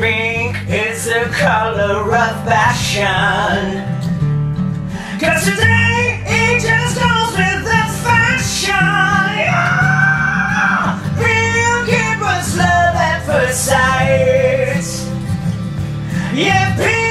Pink is the color of fashion. Cause today it just goes with the fashion. Yeah. Pink it was love at first sight. Yeah, pink.